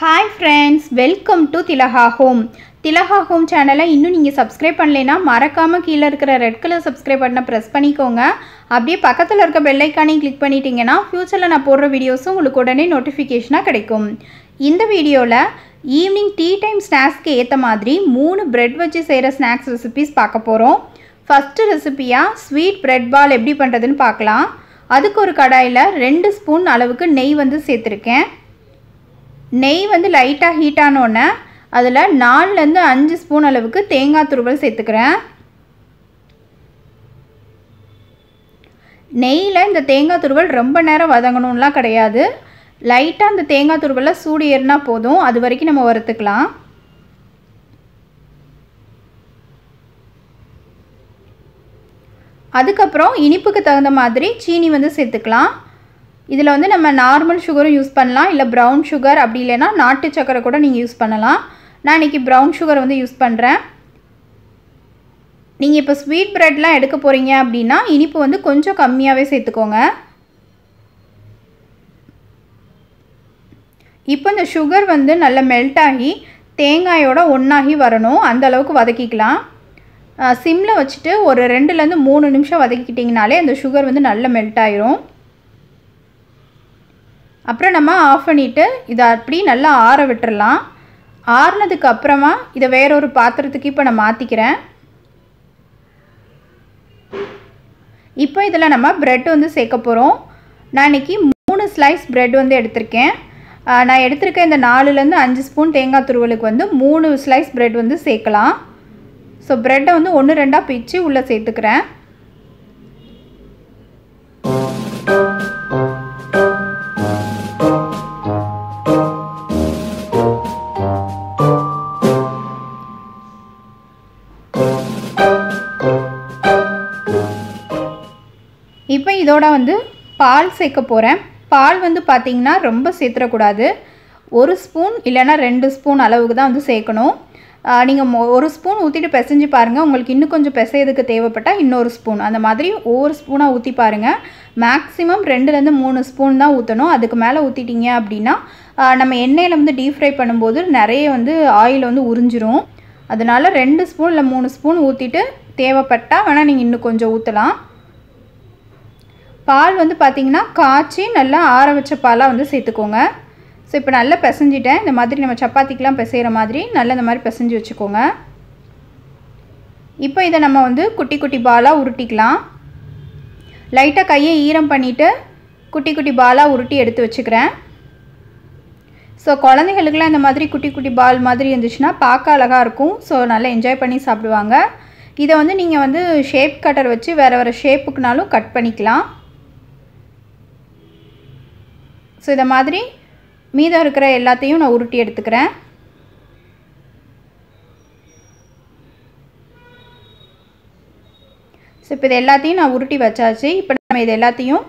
Hi friends welcome to Thilaga home Thilaga home சேனலை இன்னும் நீங்கள் சப்ஸ்கிரைப் பண்ணலைன்னா மறக்காமல் கீழே இருக்கிற ரெட் கலர் சப்ஸ்கிரைப் பட்டனை ப்ரெஸ் பண்ணிக்கோங்க. அப்படியே பக்கத்தில் இருக்க பெல்லைக்கானையும் கிளிக் பண்ணிட்டீங்கன்னா ஃப்யூச்சரில் நான் போடுற வீடியோஸும் உங்களுக்கு உடனே நோட்டிஃபிகேஷனாக கிடைக்கும். இந்த வீடியோவில் ஈவினிங் டீ டைம் ஸ்நாக்ஸ்க்கு ஏற்ற மாதிரி மூணு பிரெட் வச்சு செய்கிற ஸ்நாக்ஸ் ரெசிபீஸ் பார்க்க போகிறோம் ஃபஸ்ட்டு ரெசிபியாக ஸ்வீட் பிரெட் பால் எப்படி பண்ணுறதுன்னு பார்க்கலாம். அதுக்கு ஒரு கடாயில் ரெண்டு ஸ்பூன் அளவுக்கு நெய் வந்து சேர்த்துருக்கேன். நெய் வந்து லைட்டாக ஹீட் ஆனோடனே அதில் நாலுலேருந்து அஞ்சு ஸ்பூன் அளவுக்கு தேங்காய் துருவல் சேர்த்துக்கிறேன். நெய்யில் இந்த தேங்காய் துருவல் ரொம்ப நேரம் வதங்கணும்லாம் கிடையாது. லைட்டாக அந்த தேங்காய் துருவலில் சூடு ஏறினா போதும். அது வரைக்கும் நம்ம வறுத்துக்கலாம். அதுக்கப்புறம் இனிப்புக்கு தகுந்த மாதிரி சீனி வந்து சேர்த்துக்கலாம். இதில் வந்து நம்ம நார்மல் சுகரும் யூஸ் பண்ணலாம். இல்லை ப்ரௌன் சுகர் அப்படி இல்லைன்னா நாட்டு சக்கரை கூட நீங்கள் யூஸ் பண்ணலாம். நான் இன்றைக்கி ப்ரௌன் சுகர் வந்து யூஸ் பண்ணுறேன். நீங்கள் இப்போ ஸ்வீட் ப்ரெட்லாம் எடுக்க போகிறீங்க அப்படின்னா இனிப்பு வந்து கொஞ்சம் கம்மியாகவே சேர்த்துக்கோங்க. இப்போ இந்த சுகர் வந்து நல்லா மெல்ட் ஆகி தேங்காயோட ஒன்றாகி வரணும். அந்த அளவுக்கு வதக்கிக்கலாம். சிம்மில் வச்சுட்டு ஒரு ரெண்டுலேருந்து மூணு நிமிஷம் வதக்கிட்டிங்கனாலே அந்த சுகர் வந்து நல்லா மெல்ட் ஆயிரும். அப்புறம் நம்ம ஆஃப் பண்ணிவிட்டு இதை அப்படி நல்லா ஆற விட்டுடலாம் ஆறுனதுக்கு அப்புறமா இதை வேறொரு பாத்திரத்துக்கு இப்போ நான் மாற்றிக்கிறேன் இப்போ இதில் நம்ம ப்ரெட் வந்து சேர்க்க போகிறோம் நான் இன்றைக்கி மூணு ஸ்லைஸ் ப்ரெட் வந்து எடுத்திருக்கேன். நான் எடுத்திருக்க இந்த நாலுலேருந்து அஞ்சு ஸ்பூன் தேங்காய் துருவலுக்கு வந்து மூணு ஸ்லைஸ் ப்ரெட் வந்து சேர்க்கலாம். ஸோ ப்ரெட்டை வந்து ஒன்று ரெண்டாக பிச்சு உள்ளே சேர்த்துக்கிறேன். இதோட வந்து பால் சேர்க்க போகிறேன் பால் வந்து பார்த்திங்கன்னா ரொம்ப சேர்த்துடக்கூடாது ஒரு ஸ்பூன் இல்லைன்னா ரெண்டு ஸ்பூன் அளவுக்கு தான் வந்து சேர்க்கணும். நீங்கள் ஒரு ஸ்பூன் ஊற்றிட்டு பிசைஞ்சு பாருங்கள் உங்களுக்கு இன்னும் கொஞ்சம் பிசையதுக்கு தேவைப்பட்டால் இன்னொரு ஸ்பூன். அந்த மாதிரி ஒவ்வொரு ஸ்பூனாக ஊற்றி பாருங்கள் மேக்ஸிமம் ரெண்டுலேருந்து மூணு ஸ்பூன் தான் ஊற்றணும் அதுக்கு மேலே ஊற்றிட்டீங்க அப்படின்னா நம்ம எண்ணெயில் வந்து டீப் ஃப்ரை பண்ணும்போது நிறைய வந்து ஆயில் வந்து உறிஞ்சிரும். அதனால் ரெண்டு ஸ்பூன் இல்லை மூணு ஸ்பூன் ஊற்றிட்டு தேவைப்பட்டால் வேணால் நீங்கள் இன்னும் கொஞ்சம் ஊற்றலாம் பால் வந்து பார்த்திங்கன்னா காய்ச்சி நல்லா ஆற வச்ச பாலாக வந்து சேர்த்துக்கோங்க. ஸோ இப்போ நல்லா பிசைஞ்சிட்டேன். இந்த மாதிரி நம்ம சப்பாத்திக்கெலாம் பிசைகிற மாதிரி நல்லா இந்த மாதிரி பிசைஞ்சு வச்சுக்கோங்க. இப்போ இதை நம்ம வந்து குட்டி குட்டி பாலாக உருட்டிக்கலாம். லைட்டாக கையை ஈரம் பண்ணிவிட்டு குட்டி குட்டி பாலாக உருட்டி எடுத்து வச்சுக்கிறேன். ஸோ குழந்தைகளுக்குலாம் இந்த மாதிரி குட்டி குட்டி பால் மாதிரி இருந்துச்சுன்னா பார்க்க அழகாக இருக்கும். ஸோ நல்லா என்ஜாய் பண்ணி சாப்பிடுவாங்க. இதை வந்து நீங்கள் வந்து ஷேப் கட்டர் வச்சு வேறு வேறு ஷேப்புக்குனாலும் கட் பண்ணிக்கலாம். ஸோ இதை மாதிரி மீதம் இருக்கிற எல்லாத்தையும் நான் உருட்டி எடுத்துக்கிறேன். ஸோ இப்போ இது எல்லாத்தையும் நான் உருட்டி வச்சாச்சு. இப்போ நம்ம இது எல்லாத்தையும்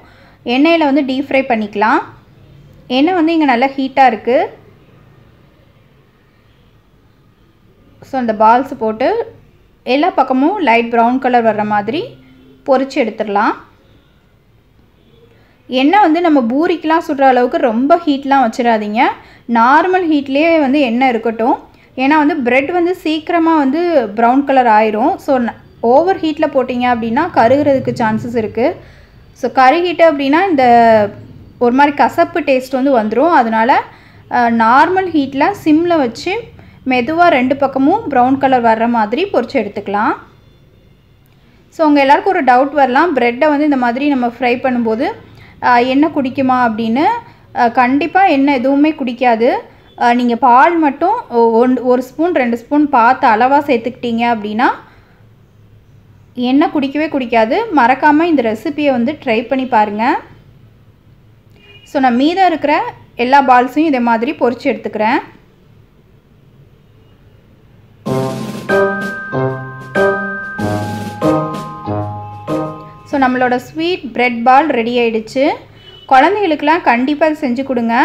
எண்ணெயில் வந்து டீப் ஃப்ரை பண்ணிக்கலாம். எண்ணெய் வந்து இங்கே நல்லா ஹீட்டாக இருக்குது ஸோ அந்த பால்ஸ் போட்டு எல்லா பக்கமும் லைட் ப்ரௌன் கலர் வர்ற மாதிரி பொறிச்சு எடுத்துடலாம். எண்ணெய் வந்து நம்ம பூரிக்கெலாம் சுடுற அளவுக்கு ரொம்ப ஹீட்லாம் வச்சிடாதீங்க. நார்மல் ஹீட்லேயே வந்து எண்ணெய் இருக்கட்டும். ஏன்னா வந்து ப்ரெட் வந்து சீக்கிரமாக வந்து ப்ரௌன் கலர் ஆயிரும். ஸோ ஓவர் ஹீட்டில் போட்டிங்க அப்படின்னா கருகிறதுக்கு சான்சஸ் இருக்குது ஸோ கருகிட்டு அப்படின்னா இந்த ஒரு மாதிரி கசப்பு டேஸ்ட் வந்து வந்துடும் அதனால் நார்மல் ஹீட்டில் சிம்மில் வச்சு மெதுவாக ரெண்டு பக்கமும் ப்ரௌன் கலர் வர்ற மாதிரி பொரிச்சு எடுத்துக்கலாம். ஸோ உங்கள் எல்லாருக்கும் ஒரு டவுட் வரலாம். ப்ரெட்டை வந்து இந்த மாதிரி நம்ம ஃப்ரை பண்ணும்போது எண்ணெய் குடிக்குமா அப்படின்னு கண்டிப்பாக எண்ணெய் எதுவுமே குடிக்காது. நீங்கள் பால் மட்டும் ஒன் ஒரு ஸ்பூன் ரெண்டு ஸ்பூன் பார்த்து அளவாக சேர்த்துக்கிட்டீங்க அப்படின்னா எண்ணெய் குடிக்கவே குடிக்காது. மறக்காமல் இந்த ரெசிப்பியை வந்து ட்ரை பண்ணி பாருங்கள் ஸோ நான் மீதம் இருக்கிற எல்லா பால்ஸையும் இதே மாதிரி பொரித்து எடுத்துக்கிறேன். நம்மளோட ஸ்வீட் ப்ரெட் பால் ரெடி ஆகிடுச்சு குழந்தைகளுக்கெலாம் கண்டிப்பாக செஞ்சு கொடுங்க.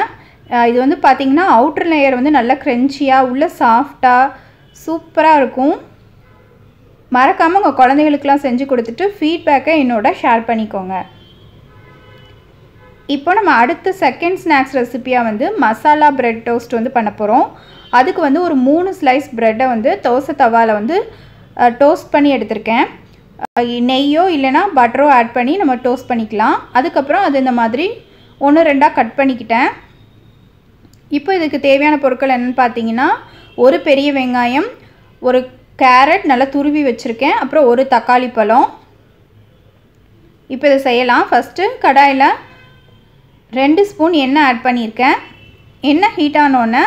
இது வந்து பார்த்திங்கன்னா அவுட்ரு லேயர் வந்து நல்லா க்ரென்ச்சியாக உள்ள சாஃப்டாக சூப்பராக இருக்கும். மறக்காமல் உங்கள் குழந்தைகளுக்கெலாம் செஞ்சு கொடுத்துட்டு ஃபீட்பேக்கை என்னோட ஷேர் பண்ணிக்கோங்க. இப்போ நம்ம அடுத்த செகண்ட் ஸ்நாக்ஸ் ரெசிப்பியாக வந்து மசாலா பிரெட் டோஸ்ட் வந்து பண்ண போகிறோம் அதுக்கு வந்து ஒரு மூணு ஸ்லைஸ் ப்ரெட்டை வந்து தோசை தவாவில் வந்து டோஸ்ட் பண்ணி எடுத்திருக்கேன். நெய்யோ இல்லைனா பட்டரோ ஆட் பண்ணி நம்ம டோஸ்ட் பண்ணிக்கலாம். அதுக்கப்புறம் அது இந்த மாதிரி ஒன்று ரெண்டாக கட் பண்ணிக்கிட்டேன். இப்போ இதுக்கு தேவையான பொருட்கள் என்னென்னு பார்த்தீங்கன்னா ஒரு பெரிய வெங்காயம் ஒரு கேரட் நல்லா துருவி வச்சுருக்கேன். அப்புறம் ஒரு தக்காளி பழம். இப்போ இதை செய்யலாம். ஃபஸ்ட்டு கடாயில் ரெண்டு ஸ்பூன் எண்ணெய் ஆட் பண்ணியிருக்கேன். எண்ணெய் ஹீட் ஆனோடனே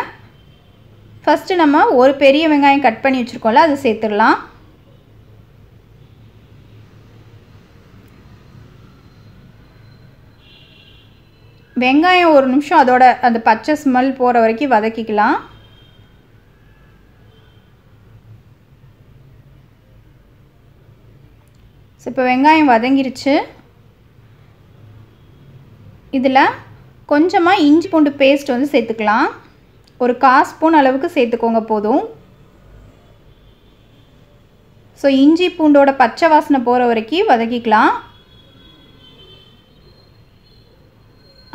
ஃபஸ்ட்டு நம்ம ஒரு பெரிய வெங்காயம் கட் பண்ணி வச்சுருக்கோம்ல அதை சேர்த்துடலாம். வெங்காயம் ஒரு நிமிஷம் அதோட அந்த பச்சை ஸ்மெல் போகிற வரைக்கும் வதக்கிக்கலாம். ஸோ இப்போ வெங்காயம் வதங்கிருச்சு. இதில் கொஞ்சமாக இஞ்சி பூண்டு பேஸ்ட் வந்து சேர்த்துக்கலாம். ஒரு கால் ஸ்பூன் அளவுக்கு சேர்த்துக்கோங்க போதும். ஸோ இஞ்சி பூண்டோட பச்சை வாசனை போகிற வரைக்கும் வதக்கிக்கலாம்.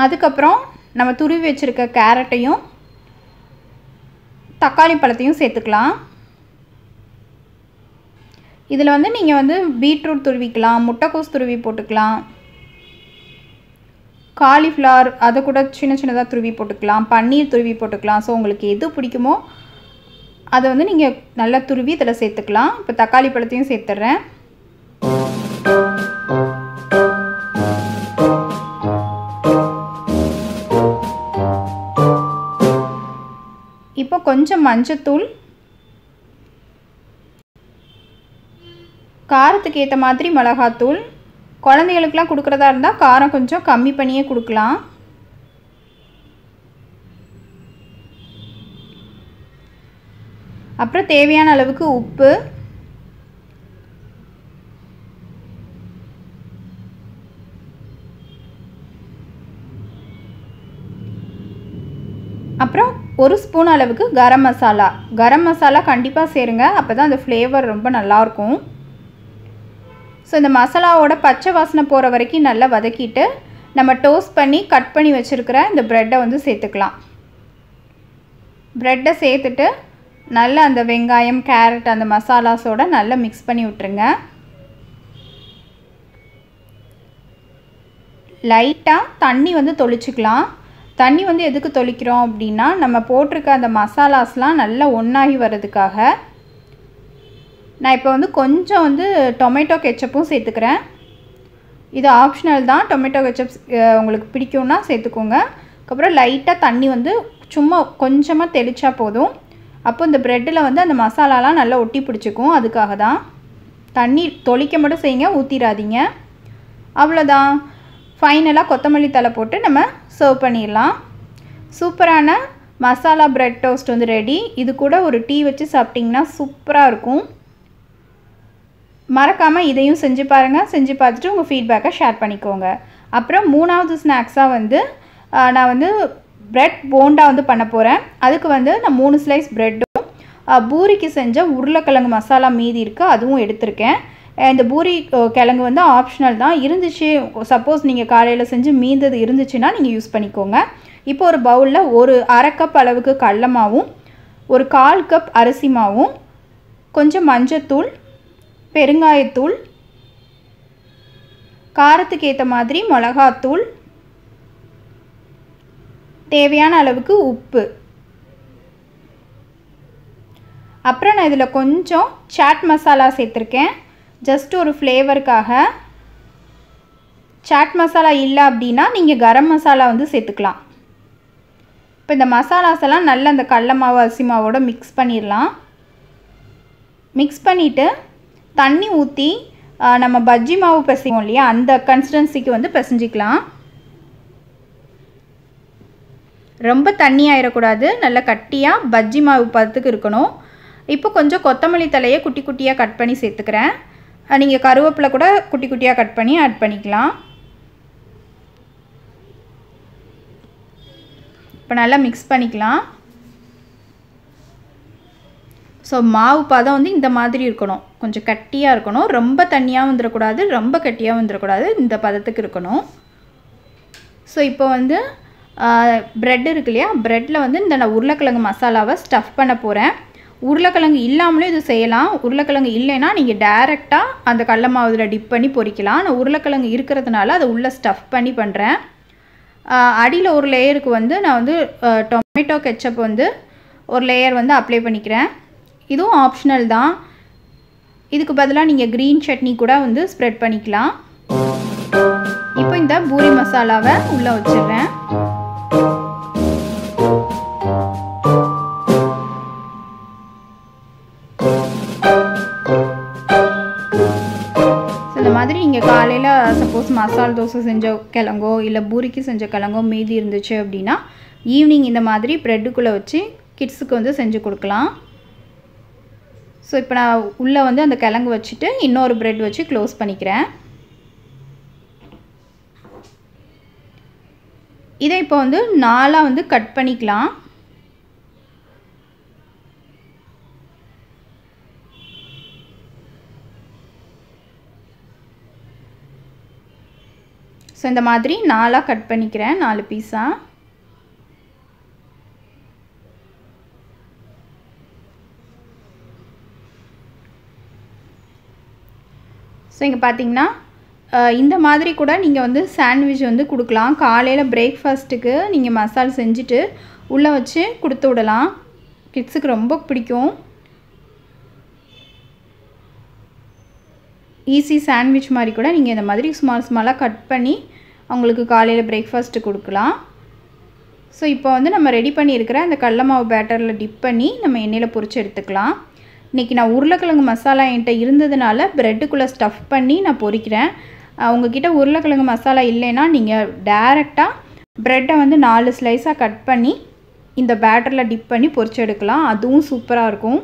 அதுக்கப்புறம் நம்ம துருவி வச்சுருக்க கேரட்டையும் தக்காளி பழத்தையும் சேர்த்துக்கலாம். இதில் வந்து நீங்கள் வந்து பீட்ரூட் துருவிக்கலாம் முட்டைக்கோஸ் துருவி போட்டுக்கலாம். காலிஃப்ளவர் அதை கூட சின்ன சின்னதாக துருவி போட்டுக்கலாம் பன்னீர் துருவி போட்டுக்கலாம். ஸோ உங்களுக்கு எது பிடிக்குமோ அதை வந்து நீங்கள் நல்லா துருவி இதில் சேர்த்துக்கலாம். இப்போ தக்காளி பழத்தையும் சேர்த்துட்றேன் கொஞ்சம் மஞ்சத்தூள். காரத்துக்கு ஏற்ற மாதிரி மிளகாத்தூள். குழந்தைகளுக்கெலாம் கொடுக்குறதா இருந்தால் காரம் கொஞ்சம் கம்மி பண்ணியே கொடுக்கலாம். அப்புறம் தேவையான அளவுக்கு உப்பு. அப்புறம் ஒரு ஸ்பூன் அளவுக்கு கரம் மசாலா. கரம் மசாலா கண்டிப்பாக சேருங்க. அப்போ தான் அந்த ஃப்ளேவர் ரொம்ப நல்லாயிருக்கும். ஸோ இந்த மசாலாவோட பச்சை வாசனை போகிற வரைக்கும் நல்லா வதக்கிட்டு நம்ம டோஸ்ட் பண்ணி கட் பண்ணி வச்சுருக்கிற இந்த ப்ரெட்டை வந்து சேர்த்துக்கலாம். ப்ரெட்டை சேர்த்துட்டு நல்லா அந்த வெங்காயம் கேரட் அந்த மசாலாஸோடு நல்லா மிக்ஸ் பண்ணி விட்டுருங்க. லைட்டாக தண்ணி வந்து தொளிச்சிக்கலாம். தண்ணி வந்து எதுக்கு தொளிக்கிறோம் அப்படின்னா நம்ம போட்டிருக்க அந்த மசாலாஸ்லாம் நல்லா ஒன்றாகி வர்றதுக்காக. நான் இப்போ வந்து கொஞ்சம் வந்து டொமேட்டோ கெச்சப்பும் சேர்த்துக்கிறேன். இது ஆப்ஷனல் தான். டொமேட்டோ கெச்சப் உங்களுக்கு பிடிக்கும்னா சேர்த்துக்கோங்க. அதுக்கப்புறம் லைட்டாக தண்ணி வந்து சும்மா கொஞ்சமாக தெளித்தா போதும். அப்போ இந்த ப்ரெட்டில் வந்து அந்த மசாலாலாம் நல்லா ஒட்டி பிடிச்சிக்கும். அதுக்காக தான். தண்ணி தொளிக்க மட்டும் செய்யுங்க ஊற்றிடாதீங்க அவ்வளோதான். ஃபைனலாக கொத்தமல்லி தலை போட்டு நம்ம சர்வ் பண்ணிடலாம். சூப்பரான மசாலா ப்ரெட் டோஸ்ட் வந்து ரெடி இது கூட ஒரு டீ வச்சு சாப்பிட்டிங்கன்னா சூப்பராக இருக்கும். மறக்காமல் இதையும் செஞ்சு பாருங்கள் செஞ்சு பார்த்துட்டு உங்கள் ஃபீட்பேக்கை ஷேர் பண்ணிக்கோங்க. அப்புறம் மூணாவது ஸ்நாக்ஸாக வந்து நான் வந்து ப்ரெட் போண்டா வந்து பண்ண போகிறேன் அதுக்கு வந்து நான் மூணு ஸ்லைஸ் ப்ரெட்டும் பூரிக்கு செஞ்ச உருளைக்கிழங்கு மசாலா மீதி இருக்குது அதுவும் எடுத்திருக்கேன். இந்த பூரி uh, கிழங்கு வந்து ஆப்ஷனல் தான். இருந்துச்சு சப்போஸ் நீங்கள் காலையில் செஞ்சு மீந்தது இருந்துச்சுன்னா நீங்கள் யூஸ் பண்ணிக்கோங்க. இப்போ ஒரு பவுலில் ஒரு அரை கப் அளவுக்கு கடல மாவும் ஒரு கால் கப் அரிசி மாவும் கொஞ்சம் மஞ்சத்தூள் பெருங்காயத்தூள் காரத்துக்கு ஏற்ற மாதிரி மிளகாத்தூள் தேவையான அளவுக்கு உப்பு. அப்புறம் நான் இதில் கொஞ்சம் சாட் மசாலா சேர்த்துருக்கேன். ஜஸ்ட் ஒரு ஃப்ளேவருக்காக சாட் மசாலா இல்லை அப்படின்னா நீங்கள் கரம் மசாலா வந்து சேர்த்துக்கலாம். இப்போ இந்த மசாலாஸ் எல்லாம் நல்லா அந்த கடல மாவு அரிசி மாவோட மிக்ஸ் பண்ணிடலாம். மிக்ஸ் பண்ணிவிட்டு தண்ணி ஊற்றி நம்ம பஜ்ஜி மாவு பிசைவோம் இல்லையா அந்த கன்சிஸ்டன்சிக்கு வந்து பிசைஞ்சிக்கலாம். ரொம்ப தண்ணி ஆயிடக்கூடாது நல்லா கட்டியாக பஜ்ஜி மாவு பதத்துக்கு இருக்கணும். இப்போ கொஞ்சம் கொத்தமல்லி தலையை குட்டி குட்டியாக கட் பண்ணி சேர்த்துக்கிறேன். நீங்கள் கருவேப்பிலை கூட குட்டி குட்டியாக கட் பண்ணி ஆட் பண்ணிக்கலாம். இப்போ நல்லா மிக்ஸ் பண்ணிக்கலாம். ஸோ மாவு பதம் வந்து இந்த மாதிரி இருக்கணும். கொஞ்சம் கட்டியாக இருக்கணும். ரொம்ப தண்ணியாக வந்துடக்கூடாது ரொம்ப கட்டியாக வந்துடக்கூடாது இந்த பதத்துக்கு இருக்கணும். ஸோ இப்போ வந்து ப்ரெட் இருக்கு இல்லையா? ப்ரெட்டில் வந்து இந்த நான் உருளைக்கிழங்கு மசாலாவை ஸ்டஃப் பண்ண போகிறேன் உருளைக்கிழங்கு இல்லாமலும் இது செய்யலாம். உருளைக்கிழங்கு இல்லைன்னா நீங்கள் டேரெக்டாக அந்த கடல மாவுதில் டிப் பண்ணி பொறிக்கலாம். நான் உருளைக்கிழங்கு இருக்கிறதுனால அதை உள்ளே ஸ்டஃப் பண்ணி பண்ணுறேன் அடியில் ஒரு லேயருக்கு வந்து நான் வந்து டொமேட்டோ கெச்சப் வந்து ஒரு லேயர் வந்து அப்ளை பண்ணிக்கிறேன். இதுவும் ஆப்ஷனல் தான். இதுக்கு பதிலாக நீங்கள் க்ரீன் சட்னி கூட வந்து ஸ்ப்ரெட் பண்ணிக்கலாம். இப்போ இந்த பூரி மசாலாவை உள்ளே வச்சிடுறேன். மாதிரி நீங்கள் காலையில் சப்போஸ் மசால் தோசை செஞ்ச கிழங்கோ இல்லை பூரிக்கு செஞ்ச கிழங்கோ மீதி இருந்துச்சு அப்படின்னா ஈவினிங் இந்த மாதிரி ப்ரெட்டுக்குள்ளே வச்சு கிட்ஸுக்கு வந்து செஞ்சு கொடுக்கலாம். ஸோ இப்போ நான் உள்ளே வந்து அந்த கிழங்கு வச்சுட்டு இன்னொரு ப்ரெட் வச்சு க்ளோஸ் பண்ணிக்கிறேன். இதை இப்போ வந்து நாலாக வந்து கட் பண்ணிக்கலாம். ஸோ இந்த மாதிரி நாலாக கட் பண்ணிக்கிறேன் நாலு பீஸாக ஸோ இங்கே பார்த்தீங்கன்னா இந்த மாதிரி கூட நீங்கள் வந்து சாண்ட்விச் வந்து கொடுக்கலாம். காலையில் பிரேக்ஃபாஸ்ட்டுக்கு நீங்கள் மசால் செஞ்சுட்டு உள்ளே வச்சு கொடுத்து விடலாம். கிட்ஸுக்கு ரொம்ப பிடிக்கும். ஈஸி சாண்ட்விச் மாதிரி கூட நீங்கள் இந்த மாதிரி ஸ்மால் ஸ்மாலாக கட் பண்ணி அவங்களுக்கு காலையில் பிரேக்ஃபாஸ்ட்டு கொடுக்கலாம். ஸோ இப்போ வந்து நம்ம ரெடி பண்ணியிருக்கிற அந்த கடல மாவு பேட்டரில் டிப் பண்ணி நம்ம எண்ணெயில் பொறிச்சு எடுத்துக்கலாம். இன்றைக்கி நான் உருளைக்கிழங்கு மசாலா என்கிட்ட இருந்ததுனால ப்ரெட்டுக்குள்ளே ஸ்டஃப் பண்ணி நான் பொறிக்கிறேன் உங்ககிட்ட உருளைக்கிழங்கு மசாலா இல்லைன்னா நீங்கள் டேரெக்டாக ப்ரெட்டை வந்து நாலு ஸ்லைஸாக கட் பண்ணி இந்த பேட்டரில் டிப் பண்ணி பொறிச்சு எடுக்கலாம். அதுவும் சூப்பராக இருக்கும்.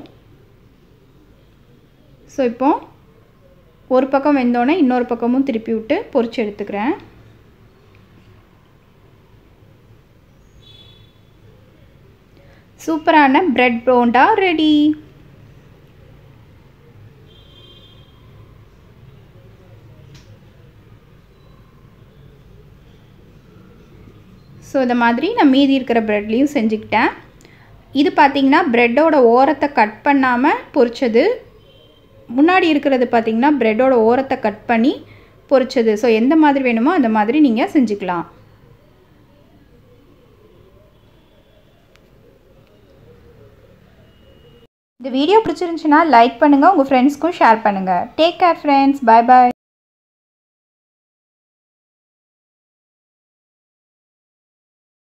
ஸோ இப்போது ஒரு பக்கம் வெந்தோடனே இன்னொரு பக்கமும் திருப்பி விட்டு பொறிச்சு எடுத்துக்கிறேன். சூப்பரான பிரெட் போண்டா ரெடி ஸோ இந்த மாதிரி நான் மீதி இருக்கிற ப்ரெட்லேயும் செஞ்சுக்கிட்டேன். இது பார்த்திங்கன்னா ப்ரெட்டோட ஓரத்தை கட் பண்ணாமல் பொரிச்சது முன்னாடி இருக்கிறது பார்த்திங்கன்னா ப்ரெட்டோட ஓரத்தை கட் பண்ணி பொரிச்சது. ஸோ எந்த மாதிரி வேணுமோ அந்த மாதிரி நீங்கள் செஞ்சுக்கலாம். இந்த வீடியோ பிடிச்சிருந்துச்சுன்னா லைக் பண்ணுங்கள் உங்கள் ஃப்ரெண்ட்ஸ்க்கும் ஷேர் பண்ணுங்கள் take care friends bye bye